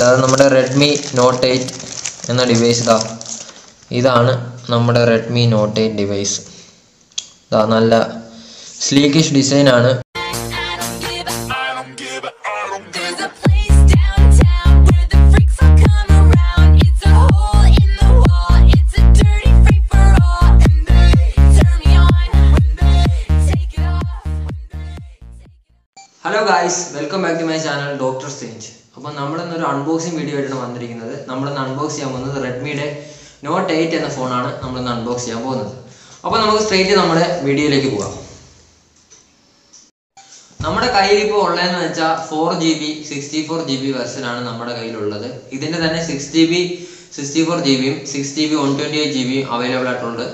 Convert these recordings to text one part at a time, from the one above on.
അതായത് നമ്മുടെ Redmi not eight എന്ന ഡിവൈസ് ഇതാ. ഇതാണ് നമ്മുടെ റെഡ്മി നോട്ട് എയ്റ്റ് ഡിവൈസ് ഇതാ നല്ല സ്ലീക്കിഷ് ഡിസൈൻ ആണ്. Hello guys welcome back to my channel Doctor Strange അപ്പോൾ നമ്മളിന്നൊരു അൺബോക്സിങ് വീഡിയോ ആയിട്ടാണ് വന്നിരിക്കുന്നത്. നമ്മളിന്ന് അൺബോക്സ് ചെയ്യാൻ പോകുന്നത് റെഡ്മിയുടെ നോട്ട് എയ്റ്റ് എന്ന ഫോണാണ് നമ്മളിന്ന് അൺബോക്സ് ചെയ്യാൻ പോകുന്നത്. അപ്പോൾ നമുക്ക് സ്ട്രെയിറ്റ് നമ്മുടെ വീഡിയോയിലേക്ക് പോകാം. നമ്മുടെ കയ്യിൽ ഇപ്പോൾ ഉള്ളതെന്ന് വെച്ചാൽ four G B sixty four G B വെർഷനാണ് നമ്മുടെ കയ്യിലുള്ളത്. ഇതിന്റെ തന്നെ six G B sixty four G ബിയും six G B one twenty eight G ബിയും അവൈലബിൾ ആയിട്ടുണ്ട്.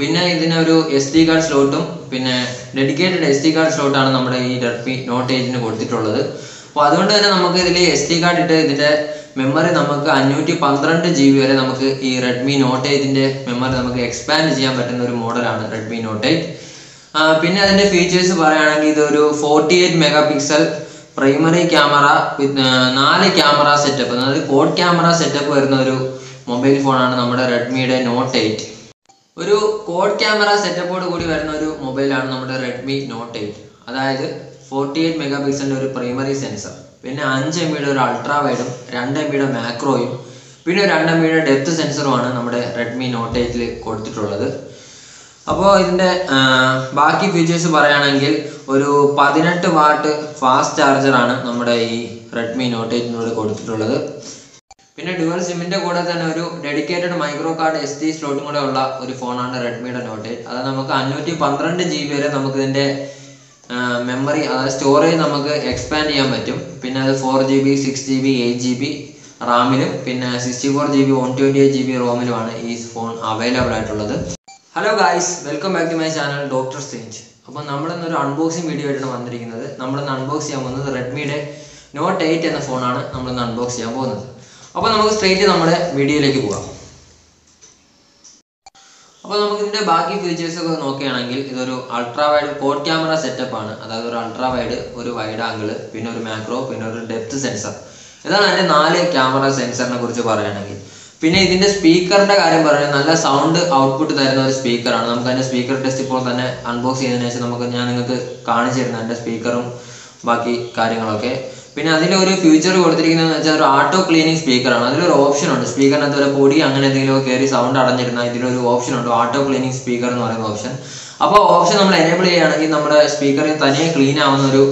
പിന്നെ ഇതിനൊരു എസ് ഡി കാർഡ് സ്ലോട്ടും പിന്നെ ഡെഡിക്കേറ്റഡ് എസ് ഡി കാർഡ് സ്ലോട്ടാണ് നമ്മുടെ ഈ റെഡ്മി നോട്ട് എയ്റ്റിന് കൊടുത്തിട്ടുള്ളത്. അപ്പോൾ അതുകൊണ്ട് തന്നെ നമുക്ക് ഇതിൽ എസ് ഡി കാർഡ് ഇട്ട് ഇതിന്റെ മെമ്മറി നമുക്ക് അഞ്ഞൂറ്റി പന്ത്രണ്ട് ജി ബി വരെ നമുക്ക് ഈ റെഡ്മി നോട്ട് എയ്റ്റിന്റെ മെമ്മറി നമുക്ക് എക്സ്പാൻഡ് ചെയ്യാൻ പറ്റുന്ന ഒരു മോഡലാണ് റെഡ്മി നോട്ട് എയ്റ്റ് പിന്നെ അതിന്റെ ഫീച്ചേഴ്സ് പറയുകയാണെങ്കിൽ ഇതൊരു forty eight mega pixel primary camera നാല് ക്യാമറ സെറ്റപ്പ് അതായത് കോഡ് ക്യാമറ സെറ്റപ്പ് വരുന്ന ഒരു മൊബൈൽ ഫോണാണ് നമ്മുടെ റെഡ്മിയുടെ നോട്ട് എയ്റ്റ് ഒരു കോഡ് ക്യാമറ സെറ്റപ്പോട് കൂടി വരുന്ന ഒരു മൊബൈലാണ് നമ്മുടെ റെഡ്മി നോട്ട് എയ്റ്റ് അതായത് ഫോർട്ടി എയ്റ്റ് മെഗാ പിക്സലിന്റെ ഒരു പ്രൈമറി സെൻസർ പിന്നെ അഞ്ച് എം ബിയുടെ ഒരു അൾട്രാ വൈഡും രണ്ട് എം ബിയുടെ മാക്രോയും പിന്നെ രണ്ട് എം ബിയുടെ ഡെപ്ത് സെൻസറുമാണ് നമ്മുടെ റെഡ്മി നോട്ട് എയ്റ്റിൽ കൊടുത്തിട്ടുള്ളത്. അപ്പോൾ ഇതിന്റെ ബാക്കി ഫീച്ചേഴ്സ് പറയുകയാണെങ്കിൽ ഒരു പതിനെട്ട് വാട്ട് ഫാസ്റ്റ് ചാർജറാണ് നമ്മുടെ ഈ റെഡ്മി നോട്ട് എയ്റ്റിനോട് കൊടുത്തിട്ടുള്ളത്. പിന്നെ ഡ്യുവൽ സിമ്മിന്റെ കൂടെ തന്നെ ഒരു dedicated micro card S D സ്ലോട്ടും കൂടെ ഉള്ള ഒരു ഫോണാണ് റെഡ്മിയുടെ നോട്ട് എയ്റ്റ് അത് നമുക്ക് അഞ്ഞൂറ്റി പന്ത്രണ്ട് ജി ബി വരെ നമുക്കിതിന്റെ മെമ്മറി അതായത് സ്റ്റോറേജ് നമുക്ക് എക്സ്പാൻഡ് ചെയ്യാൻ പറ്റും. പിന്നെ അത് four G B six G B eight G B റാമിലും പിന്നെ sixty four G B one twenty eight G B റോമിലുമാണ് ഈ ഫോൺ അവൈലബിൾ ആയിട്ടുള്ളത്. Hello guys welcome back to my channel Doctor Strange അപ്പോൾ നമ്മളിന്നൊരു അൺബോക്സിംഗ് വീഡിയോ ആയിട്ടാണ് വന്നിരിക്കുന്നത്. നമ്മളിന്ന് unbox ചെയ്യാൻ പോകുന്നത് റെഡ്മിയുടെ നോട്ട് എയ്റ്റ് എന്ന ഫോണാണ് നമ്മളിന്ന് അൺബോക്സ് ചെയ്യാൻ പോകുന്നത്. അപ്പോൾ നമുക്ക് സ്ട്രെയിറ്റ് നമ്മുടെ വീഡിയോയിലേക്ക് പോകാം. അപ്പോൾ നമുക്ക് ഇതിന്റെ ബാക്കി ഫീച്ചേഴ്സ് ഒക്കെ നോക്കുകയാണെങ്കിൽ ഇതൊരു ultra wide quad camera setup ആണ്. അതായത് ഒരു അൾട്രാ വൈഡ് ഒരു വൈഡ് ആംഗിൾ പിന്നെ ഒരു മാക്രോ പിന്നെ ഒരു ഡെപ്ത് സെൻസർ ഇതാണ് അതിന്റെ നാല് ക്യാമറ സെൻസറിനെ കുറിച്ച് പറയുകയാണെങ്കിൽ. പിന്നെ ഇതിന്റെ സ്പീക്കറിന്റെ കാര്യം പറയുന്നത് നല്ല സൗണ്ട് ഔട്ട്പുട്ട് തരുന്ന ഒരു സ്പീക്കറാണ് നമുക്ക് അതിന്റെ സ്പീക്കർ ടെസ്റ്റ് ഇപ്പോൾ തന്നെ അൺബോക്സ് ചെയ്തതിനു ശേഷം നമുക്ക് ഞാൻ നിങ്ങൾക്ക് കാണിച്ചു തരുന്നത് എന്റെ സ്പീക്കറും ബാക്കി കാര്യങ്ങളൊക്കെ. പിന്നെ അതിൽ ഒരു ഫ്യൂച്ചർ കൊടുത്തിരിക്കുന്നതെന്ന് വെച്ചാൽ ഒരു ഓട്ടോ ക്ലീനിങ് സ്പീക്കറാണ് അതിലൊരു ഓപ്ഷൻ ഉണ്ട്. സ്പീക്കറിനകത്ത് ഒരു പൊടി അങ്ങനെ എന്തെങ്കിലും കയറി സൗണ്ട് അടഞ്ഞിരുന്ന ഇതിലൊരു ഓപ്ഷൻ ഉണ്ട്. ഓട്ടോ ക്ലീനിങ് സ്പീക്കർ എന്ന് പറയുന്ന ഓപ്ഷൻ അപ്പോൾ ഓപ്ഷൻ നമ്മൾ എനേബിൾ ചെയ്യുകയാണെങ്കിൽ നമ്മുടെ സ്പീക്കറിൽ തനിയെ ക്ലീൻ ആവുന്ന ഒരു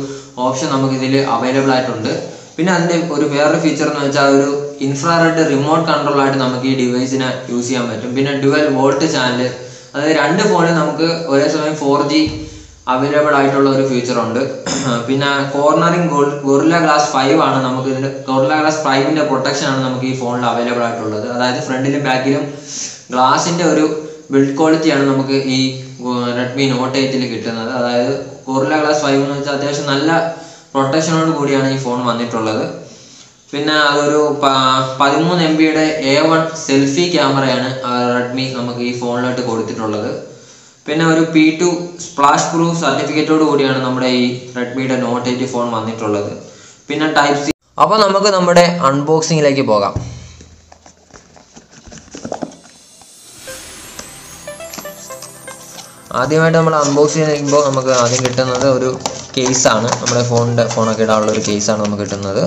ഓപ്ഷൻ നമുക്ക് ഇതിൽ അവൈലബിൾ ആയിട്ടുണ്ട്. പിന്നെ അതിന്റെ ഒരു വേറൊരു ഫീച്ചർ എന്ന് വെച്ചാൽ ഒരു ഇൻഫ്രാറെഡ് റിമോട്ട് കൺട്രോൾ ആയിട്ട് നമുക്ക് ഈ ഡിവൈസിനെ യൂസ് ചെയ്യാൻ പറ്റും. പിന്നെ ഡുവൽ വോൾട്ട് ചാനൽ അതായത് രണ്ട് ഫോണിൽ നമുക്ക് ഒരേ സമയം ഫോർ ജി അവൈലബിൾ ആയിട്ടുള്ള ഒരു ഫീച്ചർ ഉണ്ട്. പിന്നെ കോർണറിംഗ് ഗൊറില്ല ഗ്ലാസ് ഫൈവ് ആണ് നമുക്ക് ഇതിന്റെ ഗൊറില്ല ഗ്ലാസ് ഫൈവിന്റെ പ്രൊട്ടക്ഷൻ ആണ് നമുക്ക് ഈ ഫോണിൽ അവൈലബിൾ ആയിട്ടുള്ളത്. അതായത് ഫ്രണ്ടിലും ബാക്കിലും ഗ്ലാസിന്റെ ഒരു ബിൽഡ് ക്വാളിറ്റിയാണ് നമുക്ക് ഈ റെഡ്മി നോട്ട് എയ്റ്റിൽ കിട്ടുന്നത്. അതായത് ഗൊറില്ല ഗ്ലാസ് ഫൈവ് എന്ന് വെച്ചാൽ അത്യാവശ്യം നല്ല പ്രൊട്ടക്ഷനോട് കൂടിയാണ് ഈ ഫോൺ വന്നിട്ടുള്ളത്. പിന്നെ അതൊരു പതിമൂന്ന് എം ബിയുടെ എ വൺ സെൽഫി ക്യാമറയാണ് റെഡ്മി നമുക്ക് ഈ ഫോണിലോട്ട് കൊടുത്തിട്ടുള്ളത്. പിന്നെ ഒരു പി ടു സ്പ്ലാഷ് പ്രൂഫ് സർട്ടിഫിക്കറ്റോട് കൂടിയാണ് നമ്മുടെ ഈ റെഡ്മിയുടെ നോട്ട് എയ്റ്റ് ഫോൺ വന്നിട്ടുള്ളത്. പിന്നെ ടൈപ്പ് സി അപ്പോൾ നമുക്ക് നമ്മുടെ അൺബോക്സിങ്ങിലേക്ക് പോകാം. ആദ്യമായിട്ട് നമ്മൾ അൺബോക്സ് ചെയ്യുമ്പോൾ നമുക്ക് ആദ്യം കിട്ടുന്നത് ഒരു കേസാണ് നമ്മുടെ ഫോണിന്റെ ഫോണൊക്കെ ഇടാനുള്ള ഒരു കേസാണ് നമുക്ക് കിട്ടുന്നത്.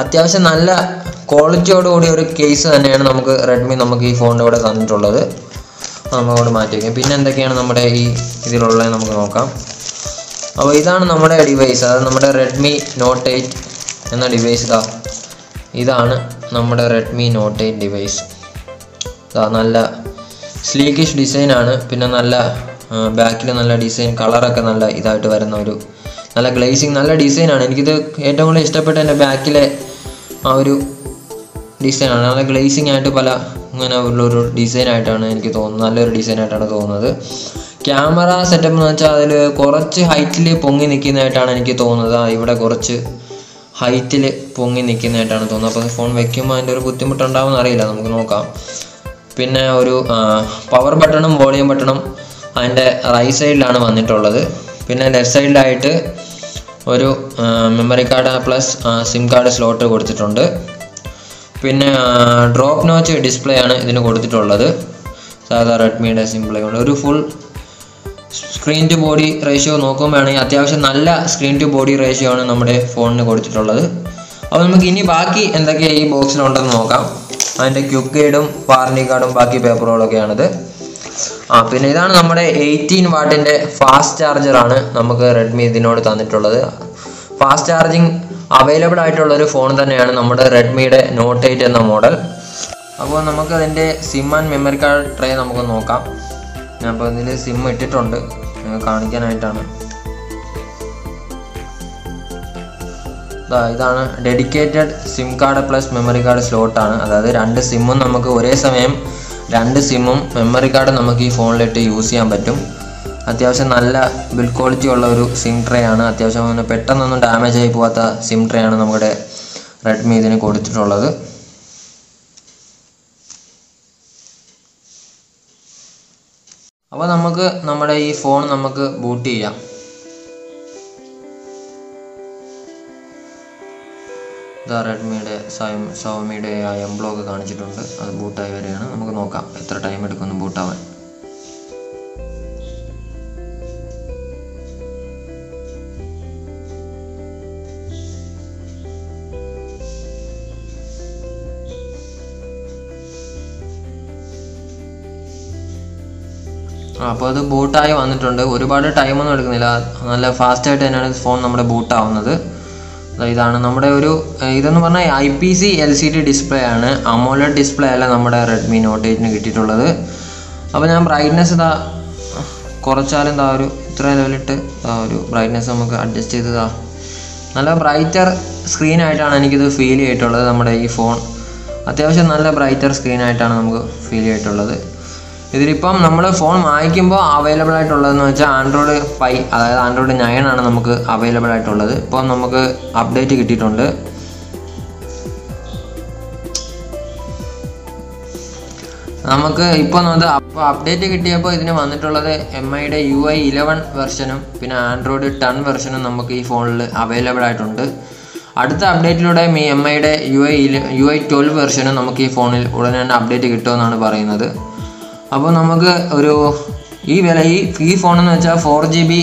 അത്യാവശ്യം നല്ല ക്വാളിറ്റിയോട് കൂടി ഒരു കേസ് തന്നെയാണ് നമുക്ക് റെഡ്മി നമുക്ക് ഈ ഫോണിന്റെ കൂടെ തന്നിട്ടുള്ളത്. നമ്മളോട് മാറ്റി വയ്ക്കാം പിന്നെ എന്തൊക്കെയാണ് നമ്മുടെ ഈ ഇതിലുള്ളത് നമുക്ക് നോക്കാം. അപ്പോൾ ഇതാണ് നമ്മുടെ ഡിവൈസ് അതായത് നമ്മുടെ റെഡ്മി നോട്ട് എയ്റ്റ് എന്ന ഡിവൈസ് ഇതാ. ഇതാണ് നമ്മുടെ റെഡ്മി നോട്ട് എയ്റ്റ് ഡിവൈസ് ഇതാ നല്ല സ്ലീക്കിഷ് ഡിസൈനാണ് പിന്നെ നല്ല ബാക്കിൽ നല്ല ഡിസൈൻ കളറൊക്കെ നല്ല ഇതായിട്ട് വരുന്ന ഒരു നല്ല ഗ്ലേസിങ് നല്ല ഡിസൈനാണ് എനിക്കിത് ഏറ്റവും കൂടുതൽ ഇഷ്ടപ്പെട്ട എന്റെ ബാക്കിലെ ആ ഒരു ഡിസൈനാണ് നല്ല ഗ്ലേസിങ് ആയിട്ട് പല ഇങ്ങനെ ഉള്ളൊരു ഡിസൈനായിട്ടാണ് എനിക്ക് തോന്നുന്നത്. നല്ലൊരു ഡിസൈനായിട്ടാണ് തോന്നുന്നത്. ക്യാമറ സെറ്റപ്പ് എന്ന് വെച്ചാൽ അതിൽ കുറച്ച് ഹൈറ്റിൽ പൊങ്ങി നിൽക്കുന്നതായിട്ടാണ് എനിക്ക് തോന്നുന്നത്. ഇവിടെ കുറച്ച് ഹൈറ്റിൽ പൊങ്ങി നിൽക്കുന്നതായിട്ടാണ് തോന്നുന്നത്. അപ്പോൾ ഫോൺ വെക്കുമ്പോൾ അതിന്റെ ഒരു ബുദ്ധിമുട്ടുണ്ടാവുമെന്ന് അറിയില്ല. നമുക്ക് നോക്കാം. പിന്നെ ഒരു പവർ ബട്ടണും വോളിയം ബട്ടണും അതിന്റെ റൈറ്റ് സൈഡിലാണ് വന്നിട്ടുള്ളത്. പിന്നെ ലെഫ്റ്റ് സൈഡിലായിട്ട് ഒരു memory card plus sim card slot കൊടുത്തിട്ടുണ്ട്. പിന്നെ ഡ്രോപ്പ് നോച്ച് ഡിസ്പ്ലേ ആണ് ഇതിന് കൊടുത്തിട്ടുള്ളത്. സാധാ റെഡ്മിയുടെ സിംപ്ലേ കൊണ്ട്. ഒരു full screen to body ratio നോക്കുമ്പോഴാണെങ്കിൽ അത്യാവശ്യം നല്ല സ്ക്രീൻ ടു ബോഡി റേഷ്യോ ആണ് നമ്മുടെ ഫോണിന് കൊടുത്തിട്ടുള്ളത്. അപ്പോൾ നമുക്ക് ഇനി ബാക്കി എന്തൊക്കെയാണ് ഈ ബോക്സിലുണ്ടെന്ന് നോക്കാം. അതിന്റെ ക്യുക്കേഡും വാറണ്ടി കാർഡും ബാക്കി പേപ്പറുകളൊക്കെയാണിത് ആ പിന്നെ ഇതാണ് നമ്മുടെ എയ്റ്റീൻ വാട്ടിന്റെ ഫാസ്റ്റ് ചാർജറാണ് നമുക്ക് റെഡ്മി ഇതിനോട് തന്നിട്ടുള്ളത്. ഫാസ്റ്റ് ചാർജിങ് അവൈലബിൾ ആയിട്ടുള്ള ഒരു ഫോൺ തന്നെയാണ് നമ്മുടെ റെഡ്മിയുടെ നോട്ട് എയ്റ്റ് എന്ന മോഡൽ അപ്പോൾ നമുക്ക് അതിന്റെ sim and memory card tray നമുക്ക് നോക്കാം. ഞാൻ അപ്പോൾ ഇതിൽ സിം ഇട്ടിട്ടുണ്ട്. കാണിക്കാനായിട്ടാണ്. ഇതാണ് dedicated sim card plus memory card സ്ലോട്ടാണ് അതായത് രണ്ട് സിമ്മും നമുക്ക് ഒരേ സമയം രണ്ട് സിമ്മും മെമ്മറി കാർഡ് നമുക്ക് ഈ ഫോണിലിട്ട് യൂസ് ചെയ്യാൻ പറ്റും. അത്യാവശ്യം നല്ല ബിൽഡ് ക്വാളിറ്റി ഉള്ള ഒരു സിം ട്രേ ആണ്. അത്യാവശ്യം പെട്ടെന്നൊന്നും ഡാമേജ് ആയി പോകാത്ത സിം ട്രേ ആണ് നമ്മുടെ റെഡ്മി ഇതിന് കൊടുത്തിട്ടുള്ളത്. അപ്പോൾ നമുക്ക് നമ്മുടെ ഈ ഫോൺ നമുക്ക് ബൂട്ട് ചെയ്യാം. ഇതാ റെഡ്മിയുടെ സോമിയുടെ ആ എംബ്ലോഗ് കാണിച്ചിട്ടുണ്ട്. അത് ബൂട്ടായി വരികയാണ് നമുക്ക് നോക്കാം എത്ര ടൈം എടുക്കുന്നു ബൂട്ടാവാൻ അപ്പോൾ അത് ബൂട്ടായി വന്നിട്ടുണ്ട്. ഒരുപാട് ടൈമൊന്നും എടുക്കുന്നില്ല. നല്ല ഫാസ്റ്റായിട്ട് തന്നെയാണ് ഫോൺ നമ്മുടെ ബൂട്ടാവുന്നത് ഇതാണ് നമ്മുടെ ഒരു ഇതെന്ന് പറഞ്ഞാൽ I P C L C D display ആണ്. അമോല ഡിസ്പ്ലേ അല്ല നമ്മുടെ റെഡ്മി നോട്ട് എയ്റ്റിന് കിട്ടിയിട്ടുള്ളത്. അപ്പോൾ ഞാൻ ബ്രൈറ്റ്നെസ് ഇതാ കുറച്ചാലും ഇതാ ഒരു ഇത്ര ലെവലിട്ട് ദാ ഒരു ബ്രൈറ്റ്നെസ് നമുക്ക് അഡ്ജസ്റ്റ് ചെയ്തതാ നല്ല ബ്രൈറ്റർ സ്ക്രീനായിട്ടാണ് എനിക്കിത് ഫീൽ ചെയ്തിട്ടുള്ളത് നമ്മുടെ ഈ ഫോൺ അത്യാവശ്യം നല്ല ബ്രൈറ്റർ സ്ക്രീനായിട്ടാണ് നമുക്ക് ഫീൽ ചെയ്തിട്ടുള്ളത്. ഇതിലിപ്പം നമ്മൾ ഫോൺ വാങ്ങിക്കുമ്പോൾ അവൈലബിൾ ആയിട്ടുള്ളതെന്ന് വെച്ചാൽ ആൻഡ്രോയിഡ് ഫൈവ് അതായത് ആൻഡ്രോയിഡ് നയൻ ആണ് നമുക്ക് അവൈലബിൾ ആയിട്ടുള്ളത്. ഇപ്പം നമുക്ക് അപ്ഡേറ്റ് കിട്ടിയിട്ടുണ്ട്. നമുക്ക് ഇപ്പോൾ അത് അപ്ഡേറ്റ് കിട്ടിയപ്പോൾ ഇതിന് വന്നിട്ടുള്ളത് എം ഐയുടെ യു ഐ ഇലവൻ വെർഷനും പിന്നെ ആൻഡ്രോയിഡ് ടെൻ വെർഷനും നമുക്ക് ഈ ഫോണിൽ അവൈലബിൾ ആയിട്ടുണ്ട്. അടുത്ത അപ്ഡേറ്റിലൂടെ മീ എം ഐയുടെ U I U I twelve വെർഷനും നമുക്ക് ഈ ഫോണിൽ ഉടനെ തന്നെ അപ്ഡേറ്റ് കിട്ടുമെന്നാണ് പറയുന്നത്. അപ്പോൾ നമുക്ക് ഒരു ഈ വില ഈ ഈ ഫോണെന്ന് വെച്ചാൽ four G B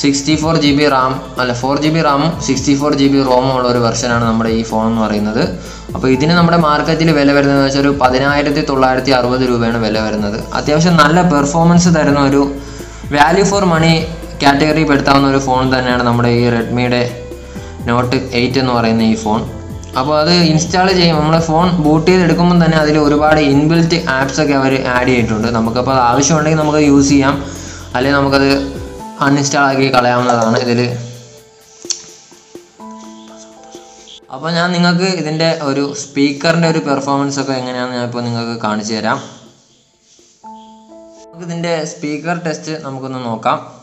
sixty four G B RAM അല്ല ഫോർ ജി ബി റാമും സിക്സ്റ്റി ഫോർ ജി ബി റോമും ഉള്ള ഒരു വെർഷനാണ് നമ്മുടെ ഈ ഫോൺ എന്ന് പറയുന്നത്. അപ്പോൾ ഇതിന് നമ്മുടെ മാർക്കറ്റിൽ വില വരുന്നത് വെച്ചാൽ ഒരു പതിനായിരത്തി തൊള്ളായിരത്തി അറുപത് രൂപയാണ് വില വരുന്നത്. അത്യാവശ്യം നല്ല പെർഫോമൻസ് തരുന്ന ഒരു വാല്യൂ ഫോർ മണി കാറ്റഗറി പെടുത്താവുന്ന ഒരു ഫോൺ തന്നെയാണ് നമ്മുടെ ഈ റെഡ്മിയുടെ നോട്ട് എയ്റ്റ് എന്ന് പറയുന്ന ഈ ഫോൺ അപ്പോൾ അത് ഇൻസ്റ്റാൾ ചെയ്യും. നമ്മുടെ ഫോൺ ബൂട്ട് ചെയ്ത് എടുക്കുമ്പോൾ തന്നെ അതിൽ ഒരുപാട് ഇൻബിൽറ്റ് ആപ്സ് ഒക്കെ അവർ ആഡ് ചെയ്തിട്ടുണ്ട്. നമുക്കപ്പോൾ അത് ആവശ്യമുണ്ടെങ്കിൽ നമുക്ക് യൂസ് ചെയ്യാം. അല്ലെങ്കിൽ നമുക്കത് അൺഇൻസ്റ്റാൾ ആക്കി കളയാവുന്നതാണ് ഇതിൽ അപ്പോൾ ഞാൻ നിങ്ങൾക്ക് ഇതിന്റെ ഒരു സ്പീക്കറിന്റെ ഒരു പെർഫോമൻസ് ഒക്കെ എങ്ങനെയാണെന്ന് ഞാൻ ഇപ്പോൾ നിങ്ങൾക്ക് കാണിച്ചു തരാം. നമുക്ക് ഇതിന്റെ സ്പീക്കർ ടെസ്റ്റ് നമുക്കൊന്ന് നോക്കാം.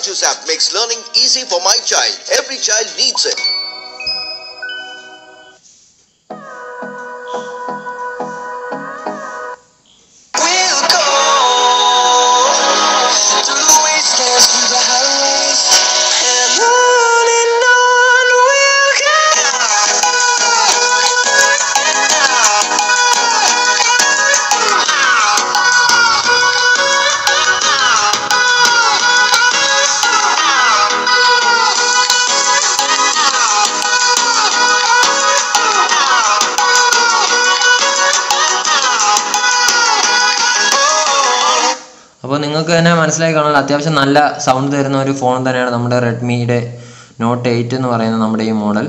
Byju's app makes learning easy for my child. Every child needs it. അപ്പോൾ നിങ്ങൾക്ക് തന്നെ മനസ്സിലായി കാണാൻ അത്യാവശ്യം നല്ല സൗണ്ട് തരുന്ന ഒരു ഫോൺ തന്നെയാണ് നമ്മുടെ റെഡ്മിയുടെ നോട്ട് എയ്റ്റ് എന്ന് പറയുന്ന നമ്മുടെ ഈ മോഡൽ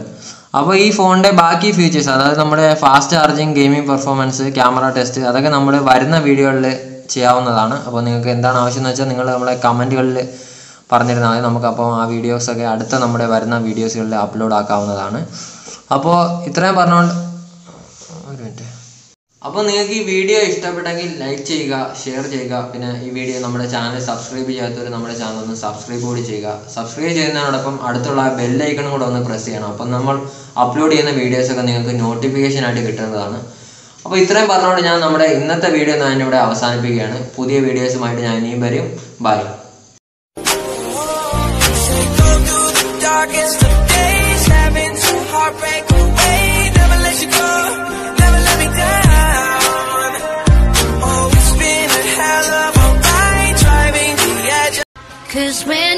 അപ്പോൾ ഈ ഫോണിന്റെ ബാക്കി ഫീച്ചേഴ്സ് അതായത് നമ്മുടെ fast charging gaming performance camera test അതൊക്കെ നമ്മൾ വരുന്ന വീഡിയോകളിൽ ചെയ്യാവുന്നതാണ്. അപ്പോൾ നിങ്ങൾക്ക് എന്താണ് ആവശ്യം എന്ന് വെച്ചാൽ നിങ്ങൾ നമ്മളെ കമന്റുകളിൽ പറഞ്ഞിരുന്നാൽ മതി. നമുക്കപ്പോൾ ആ വീഡിയോസൊക്കെ അടുത്ത നമ്മുടെ വരുന്ന വീഡിയോസുകളിൽ അപ്ലോഡ് ആക്കാവുന്നതാണ്. അപ്പോൾ ഇത്രയും പറഞ്ഞുകൊണ്ട് അപ്പോൾ നിങ്ങൾക്ക് ഈ വീഡിയോ ഇഷ്ടപ്പെട്ടെങ്കിൽ ലൈക്ക് ചെയ്യുക ഷെയർ ചെയ്യുക. പിന്നെ ഈ വീഡിയോ നമ്മുടെ ചാനൽ സബ്സ്ക്രൈബ് ചെയ്യാത്തവർ നമ്മുടെ ചാനൽ ഒന്ന് സബ്സ്ക്രൈബ് കൂടി ചെയ്യുക. സബ്സ്ക്രൈബ് ചെയ്യുന്നതിനോടൊപ്പം അടുത്തുള്ള ബെല്ലൈക്കണും കൂടെ ഒന്ന് പ്രസ് ചെയ്യണം. അപ്പം നമ്മൾ അപ്ലോഡ് ചെയ്യുന്ന വീഡിയോസൊക്കെ നിങ്ങൾക്ക് നോട്ടിഫിക്കേഷൻ ആയിട്ട് കിട്ടുന്നതാണ്. അപ്പോൾ ഇത്രയും പറഞ്ഞുകൊണ്ട് ഞാൻ നമ്മുടെ ഇന്നത്തെ വീഡിയോ ഞാൻ ഇവിടെ അവസാനിപ്പിക്കുകയാണ്. പുതിയ വീഡിയോസുമായിട്ട് ഞാൻ ഇനിയും വരും. Bye Go swim.